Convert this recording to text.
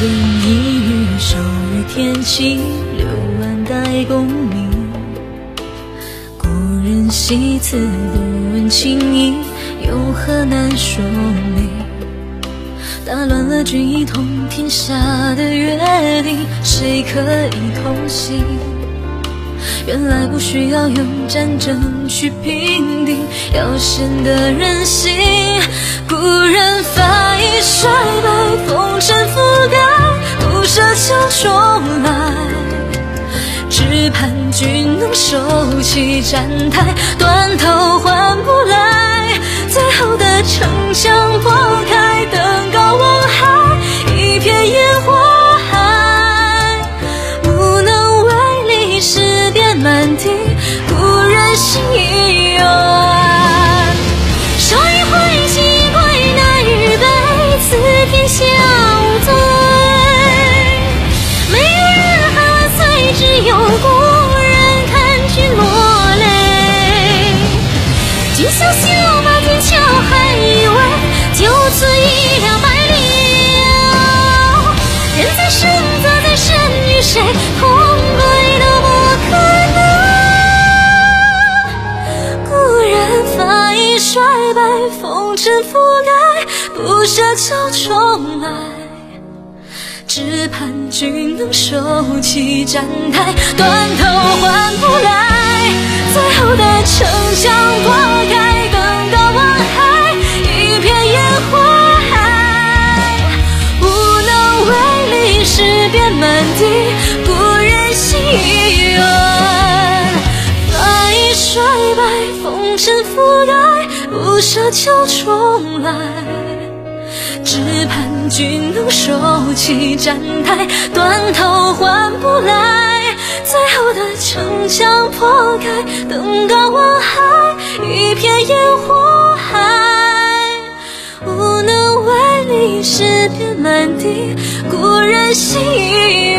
等一语，手与天齐，留万代功名。故人西辞，不问情意，有何难说明？打乱了君一统天下的约定，谁可以同行？原来不需要用战争去平定，要显得人心。故人发一衰败，只盼君能收起战台，断头换不来，最后的城墙破开，登高望海，一片烟火海，无能为力，尸遍满地，故人心。已人在生，则在身，与谁同归都不可能。故人发已衰败，风尘覆盖，不奢求重来。只盼君能收起站台，断头换不来，最后的城地，故人心已远。发一衰败，风尘覆盖，不奢求重来。只盼君能收起战台，断头换不来，最后的城墙破开，登高望海，一片烟火海，无能为力，尸遍满地，故心一